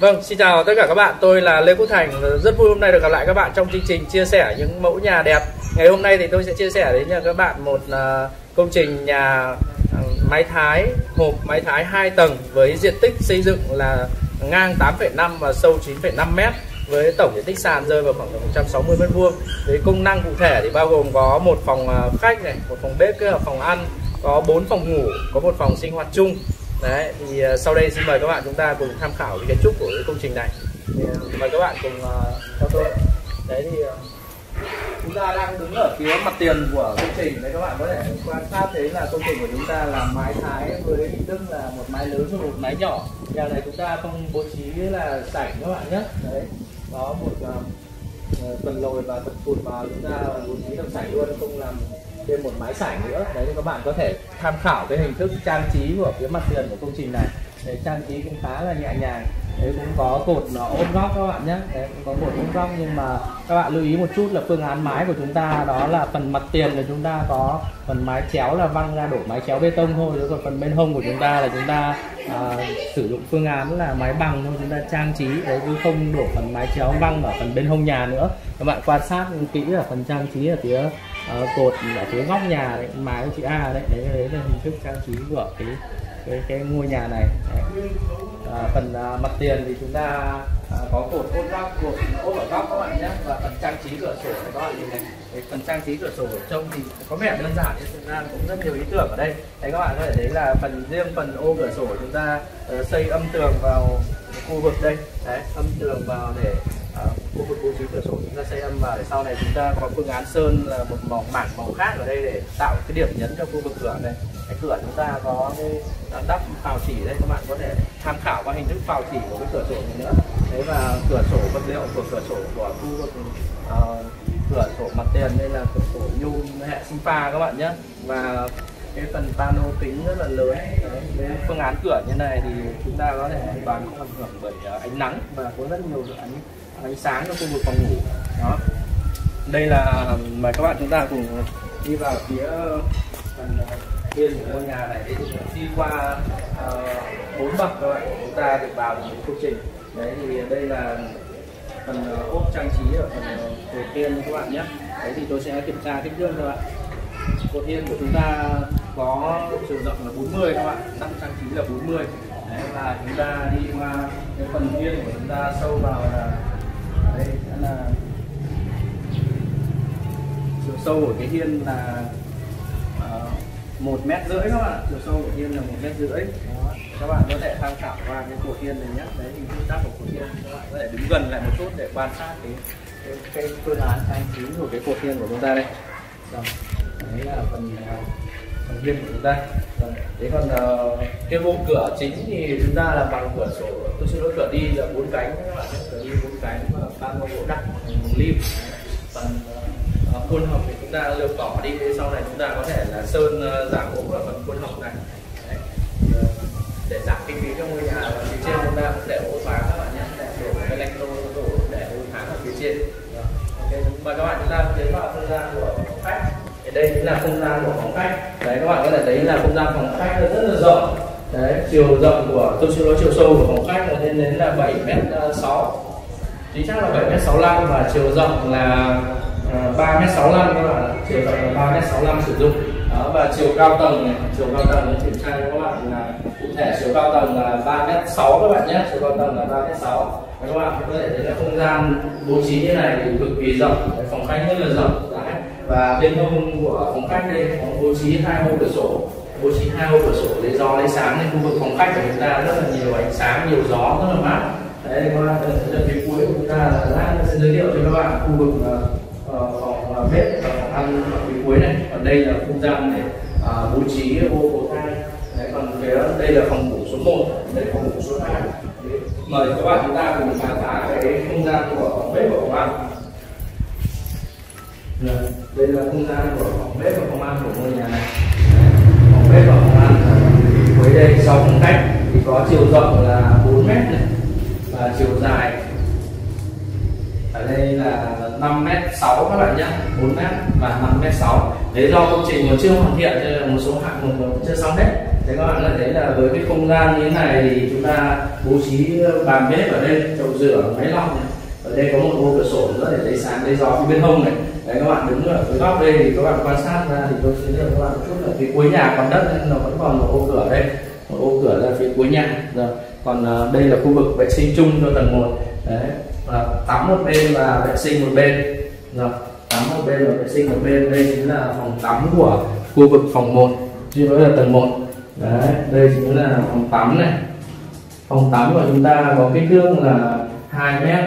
Vâng, xin chào tất cả các bạn. Tôi là Lê Quốc Thành. Rất vui hôm nay được gặp lại các bạn trong chương trình chia sẻ những mẫu nhà đẹp. Ngày hôm nay thì tôi sẽ chia sẻ đến cho các bạn một ờ, công trình nhà ờ, mái thái hộp mái thái 2 tầng với diện tích xây dựng là ngang 8,5 và sâu 9,5 m với tổng diện tích sàn rơi vào khoảng 160 m vuông. Với công năng cụ thể thì bao gồm có một phòng ờ, khách này, một phòng bếp kết hợp phòng ăn, có 4 phòng ngủ, có một phòng sinh hoạt chung đấy thì ờ, sau đây xin mời các bạn chúng ta cùng tham khảo cái kiến trúc của cái công trình này. Thì, ờ, mời các bạn cùng ờ, theo tôi. Đấy thì chúng ta đang đứng ở phía mặt tiền của công trình. Đấy các bạn có thể quan sát thấy là công trình của chúng ta là mái thái với hình thức là một mái lớn và một mái nhỏ. Nhà này chúng ta không bố trí là sảnh các bạn nhé. Đấy có một uh, phần lồi và phần phụt vào. Chúng ta bố trí làm sảnh luôn không làm thêm một mái sảnh nữa. Đấy thì các bạn có thể tham khảo cái hình thức trang trí của phía mặt tiền của công trình này. Để trang trí cũng khá là nhẹ nhàng. Đấy cũng có cột nó ôm góc các bạn nhé. Đấy cũng có cột ôm góc nhưng mà các bạn lưu ý một chút là phương án mái của chúng ta đó là phần mặt tiền là chúng ta có phần mái chéo là văng ra đổ mái chéo bê tông thôi còn phần bên hông của chúng ta là chúng ta à, sử dụng phương án là mái bằng thôi chúng ta trang trí. Đấy chứ không đổ phần mái chéo văng ở phần bên hông nhà nữa. Các bạn quan sát kỹ ở phần trang trí ở phía uh, cột ở phía góc nhà đấy, mái chữ A đấy đấy, đấy là hình thức trang trí của cái cái, cái ngôi nhà này. Đấy. À, phần à, mặt tiền thì chúng ta à, có cột ốp góc cột ốp ở góc các bạn nhé và phần trang trí cửa sổ này các bạn nhìn này. Cái phần trang trí cửa sổ ở trông thì có vẻ đơn giản nhưng thực ra cũng rất nhiều ý tưởng ở đây. Đấy các bạn có thể thấy là phần riêng phần ô cửa sổ chúng ta uh, xây âm tường vào khu vực đây. Đấy âm tường vào để khu vực bố trí cửa sổ. Chúng ta xem âm để sau này chúng ta có phương án sơn là một màu mảng màu khác ở đây để tạo cái điểm nhấn cho khu vực cửa này. Cái cửa chúng ta có cái đắp phào chỉ đây các bạn có thể tham khảo qua hình thức phào chỉ của cái cửa sổ này nữa. Đấy và cửa sổ vật liệu của cửa sổ của khu vực uh, cửa sổ mặt tiền đây là cửa sổ nhôm hệ sinh pha các bạn nhé. Và cái phần pano kính rất là lớn. Đấy, với phương án cửa như này thì chúng ta có thể hoàn toàn không ảnh hưởng bởi ờ, ánh nắng và có rất nhiều ánh ánh sáng trong khu vực phòng ngủ. Đó. Đây là mời các bạn chúng ta cùng đi vào phía phần ờ, bên của ngôi nhà này. Đi qua ờ, bốn uh, bậc các bạn chúng ta được vào được công trình. Đấy thì đây là phần ốp trang trí ở phần đầu tiên các bạn nhé. Đấy thì tôi sẽ kiểm tra kích thước các bạn cột yên của chúng ta có chiều rộng là 40 các bạn tăng trang trí là 40 đấy và chúng ta đi qua cái phần yên của chúng ta sâu vào là đây là chiều sâu của cái hiên là ờ, một mét rưỡi các bạn chiều sâu của hiên là một mét rưỡi. Các bạn có thể tham khảo qua cái cột hiên này nhé. Đấy thì thức tác của cột hiên các bạn có thể đứng gần lại một chút để quan sát cái cái, cái phương án trang trí của cái cột hiên của chúng ta đây. Rồi đấy là phần à, phần viên của chúng ta. Vâng, thế đấy còn uh, cái vô cửa chính thì chúng ta là bằng cửa sổ tôi xin lỗi cửa đi là bốn cánh các bạn cửa đi bốn cánh và ba ngôi gỗ đặc lim. Phần uh, khuôn hộp thì chúng ta lược cỏ đi sau này chúng ta có thể là sơn ờ, uh, gỗ ở phần khuôn hộp này. Đấy. để giảm kinh phí cho ngôi nhà và phía trên chúng ta cũng để ô thoáng các bạn nhé. Để đổ cái tô đổ để ô thoáng ở phía trên. Vâng, ok mời các bạn chúng ta tiến vào không gian của thì đây chính là không gian của phòng khách. Đấy các bạn có thể thấy là không gian phòng khách rất là rộng. Đấy chiều rộng của tôi xin lỗi chiều sâu của phòng khách là lên đến là 7 m 6 chính xác là 7 m 65 và chiều rộng là 3 m 65 các bạn chiều rộng là 3 m 65 sử dụng. Đó, và chiều cao tầng này chiều cao tầng để kiểm tra các bạn là cụ thể chiều cao tầng là 3 m 6 các bạn nhé. Chiều cao tầng là 3 m 6 các bạn có thể thấy là không gian bố trí như này thì cực kỳ rộng. Phòng khách rất là rộng và bên hông của phòng khách đây có bố trí hai ô cửa sổ. Bố trí hai ô cửa sổ lấy gió lấy sáng nên khu vực phòng khách của chúng ta rất là nhiều ánh sáng nhiều gió rất là mát. Đấy qua bạn phía cuối của chúng ta là lát sẽ giới thiệu cho các bạn khu vực uh, phòng uh, bếp và phòng ăn ở phía cuối này. Còn đây là không gian để uh, bố trí ô cầu thang. Đấy còn phía đây là phòng ngủ số 1 đây là phòng ngủ số 2 mời các bạn chúng ta cùng khám phá cái không gian của phòng bếp và phòng ăn đây là không gian của phòng bếp và phòng ăn của ngôi nhà này. Phòng bếp và phòng ăn. Với đây, sau phòng khách thì có chiều rộng là 4 mét này và chiều dài ở đây là 5 mét 6 các bạn nhé 4 mét và 5 mét 6 đấy, do công trình còn chưa hoàn thiện nên là một số hạng mục chưa xong hết. Thế các bạn lại thấy là với cái không gian như thế này thì chúng ta bố trí bàn bếp ở đây, chậu rửa, máy lọc này. Ở đây có một ô cửa sổ nữa để lấy sáng lấy gió phía bên hông này đấy các bạn đứng ở cái góc đây thì các bạn quan sát ra thì tôi sẽ cho các bạn một chút là phía cuối nhà còn đất nên nó vẫn còn một ô cửa đây một ô cửa ra phía cuối nhà. Rồi còn uh, đây là khu vực vệ sinh chung cho tầng 1 đấy và tắm một bên và vệ sinh một bên. Rồi tắm một bên và vệ sinh một bên. Đây chính là phòng tắm của khu vực phòng 1 chứ đó là tầng 1 đấy đây chính là phòng tắm này. Phòng tắm của chúng ta có kích thước là 2 mét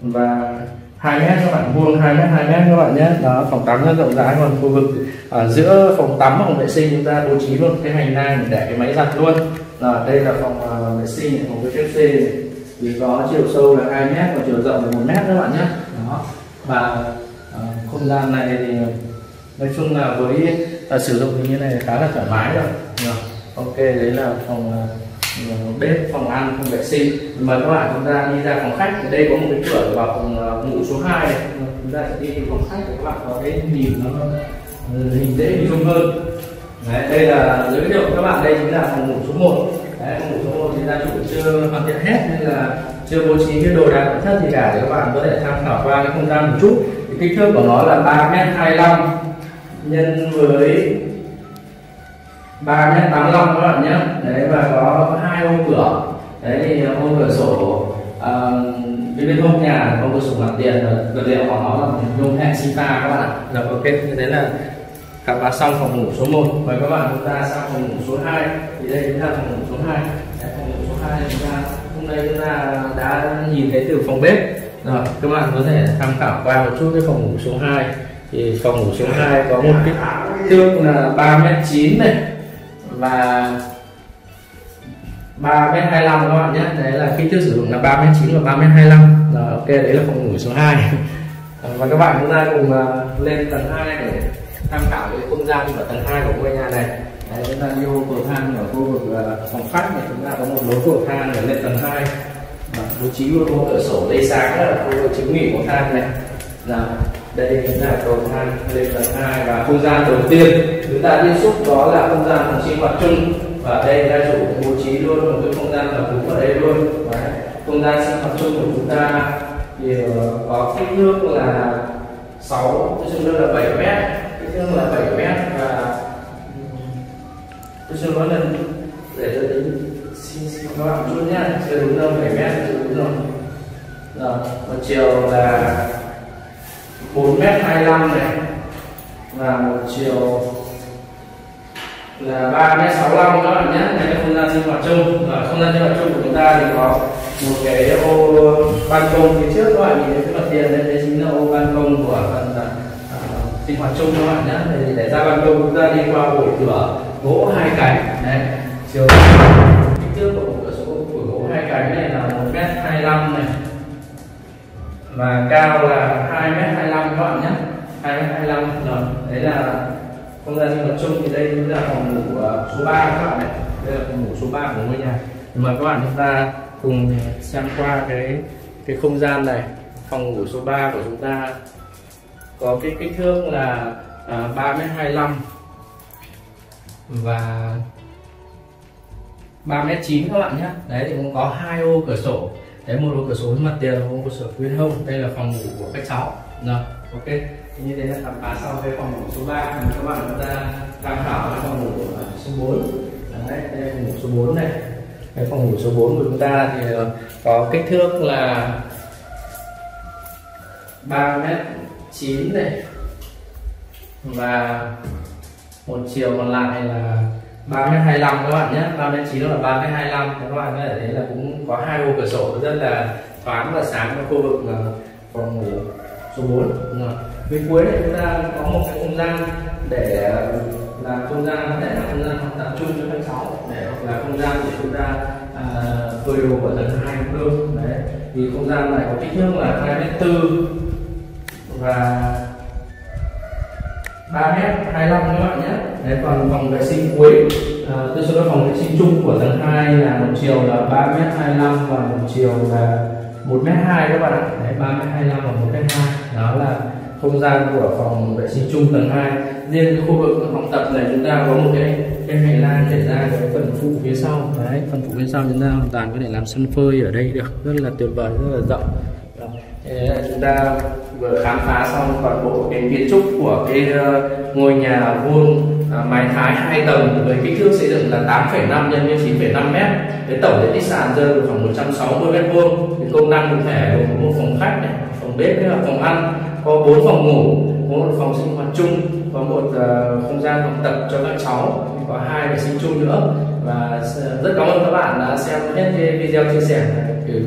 và 2 mét các bạn vuông 2 mét 2 mét các bạn nhé. Đó phòng tắm rất rộng rãi còn khu vực ở giữa phòng tắm và phòng vệ sinh chúng ta bố trí luôn cái hành lang để cái máy giặt luôn. Là đây là phòng uh, vệ sinh phòng WC này thì có chiều sâu là 2 mét và chiều rộng là 1 mét các bạn nhé. Đó và uh, không gian này thì nói chung là với uh, sử dụng như thế này khá là thoải mái rồi. Ok đấy là phòng uh, bếp phòng ăn phòng vệ sinh. Mời các bạn chúng ta đi ra phòng khách ở đây có một cái cửa vào phòng ờ, ngủ số 2 này. Ờ, chúng ta sẽ đi phòng khách để các bạn có cái nhìn nó ờ, hình dễ hình dung hơn. Đấy, đây là giới thiệu các bạn đây chính là phòng ngủ số 1 đấy, phòng ngủ số 1 thì gia chủ chưa hoàn thiện hết nên là chưa bố trí cái đồ đạc nội thất gì cả để các bạn có thể tham khảo qua cái không gian một chút. Thì kích thước của nó là 3 m 25 nhân với 3 m 85 các bạn nhé. Đấy và có hai ô cửa. Đấy thì ô cửa sổ uh, bên bên hông nhà có cửa sổ mặt tiền vật liệu của nó là nhôm hệ sita các bạn ạ. Rồi ok. Như thế là khám phá xong phòng ngủ số 1 mời các bạn chúng ta sang phòng ngủ số 2 thì đây chính là phòng ngủ số 2 đấy, phòng ngủ số 2 chúng ta hôm nay chúng ta đã nhìn thấy từ phòng bếp. Rồi các bạn có thể tham khảo qua một chút cái phòng ngủ số 2 thì phòng ngủ số 2 có một kích thước là 3 m 9 này và 3 m 25 các bạn nhé. Đấy là kích thước sử dụng là 3 m 9 và 3 m 25 rồi ok đấy là phòng ngủ số 2 và các bạn chúng ta cùng à, lên tầng 2 để tham khảo cái không gian của tầng 2 của ngôi nhà này. Đấy, chúng ta đi vô cầu thang ở khu vực à, phòng khách này. Chúng ta có một lối cầu thang để lên tầng 2 bố trí một ô cửa sổ lây sáng là khu vực chứng nghỉ của thang này. Dạ, là đây chính là cầu thang lên tầng 2 và không gian đầu tiên. Chúng ta tiếp xúc đó là không gian phòng sinh hoạt chung. Và đây gia chủ bố trí luôn một cái không gian thờ cúng ở đây luôn. Đấy. không gian sinh hoạt chung của chúng ta thì ờ, có kích thước là 6 tôi xin là 7 mét. Kích thước là 7 mét và tôi xin nói lần để tôi tính xin xin các bạn chút nhé chưa đúng đâu 7 mét chưa đúng rồi rồi dạ, một chiều là 4 mét 25 này và một chiều là 3 mét 65 các bạn nhé đây là không gian sinh hoạt chung ở không gian sinh hoạt chung của chúng ta thì có một cái ô ban công phía trước các bạn nhìn thấy cái mặt tiền đây, đây chính là ô ban công của phần à, à, sinh hoạt chung các bạn nhé để, để ra ban công chúng ta đi qua ổ cửa gỗ hai cánh. Đấy chiều kích thước của ổ cửa sổ của gỗ hai cánh này là một mét 25 này. Và cao là hai mét 25 các bạn nhé hai mét 25 rồi đấy là không gian sinh hoạt chung. Thì đây chính là phòng ngủ à, số 3 các bạn này. Đây là phòng ngủ số 3 của ngôi nhà. Mời các bạn chúng ta cùng xem qua cái cái không gian này phòng ngủ số 3 của chúng ta có cái kích thước là à, 3 mét 25 và 3m9 các bạn nhé. Đấy thì cũng có hai ô cửa sổ. Đấy một ô cửa sổ mặt tiền một ô cửa sổ khuyên hông. Đây là phòng ngủ của các cháu. Rồi ok. Thì như thế là khám phá sau cái phòng ngủ số 3 thì các bạn chúng ta tham khảo cái phòng ngủ số 4 đấy đây là phòng ngủ số 4 này. Cái phòng ngủ số 4 của chúng ta thì ờ, có kích thước là 3 mét 9 này. Và một chiều còn lại là 3 mét 25 các bạn nhé. 3 mét 9 là 3 mét 25 các bạn có thể thấy là cũng có hai ô cửa sổ rất là thoáng và sáng trong khu vực là phòng ngủ số 4 rồi. bên cuối này chúng ta có một cái không gian để ờ, là không gian, có thể là không gian học tập trung cho các cháu, để hoặc là không gian để chúng ta ờ, phơi đồ của tầng hai cũng được. Đấy. Thì không gian này có kích thước là hai mét tư và 3 mét 25 các bạn nhé. Đấy còn phòng vệ sinh cuối à, tôi sẽ nói phòng vệ sinh chung của tầng 2 là một chiều là 3 mét 25 và một chiều là 1 mét 2 các bạn ạ. Đấy 3 mét 25 và 1 mét 2 đó là không gian của phòng vệ sinh chung tầng 2 riêng cái khu vực phòng tập này chúng ta có một cái cái hành lang để ra cái phần phụ phía sau. Đấy phần phụ phía sau chúng ta hoàn toàn có thể làm sân phơi ở đây được. Rất là tuyệt vời rất là rộng. Chúng ta vừa khám phá xong toàn bộ cái kiến trúc của cái ờ, ngôi nhà vuông à, mái thái hai tầng với kích thước xây dựng là 8,5 nhân 9,5 mét. Cái tổng diện tích sàn rơi vào khoảng 160 mét vuông. Cái công năng cụ thể gồm có một phòng khách này phòng bếp với phòng ăn. Có bốn phòng ngủ có một phòng sinh hoạt chung có một uh, không gian học tập cho các cháu. Có hai vệ sinh chung nữa. Và ờ, rất cảm ơn các bạn đã xem hết cái video chia sẻ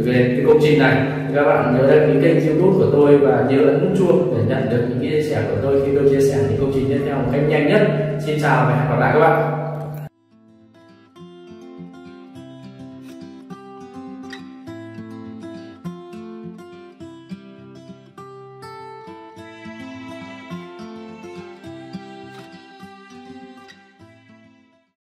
về cái công trình này. Các bạn nhớ đăng ký kênh youtube của tôi và nhớ ấn nút chuông để nhận được những chia sẻ của tôi khi tôi chia sẻ những công trình tiếp theo một cách nhanh nhất. Xin chào và hẹn gặp lại các bạn.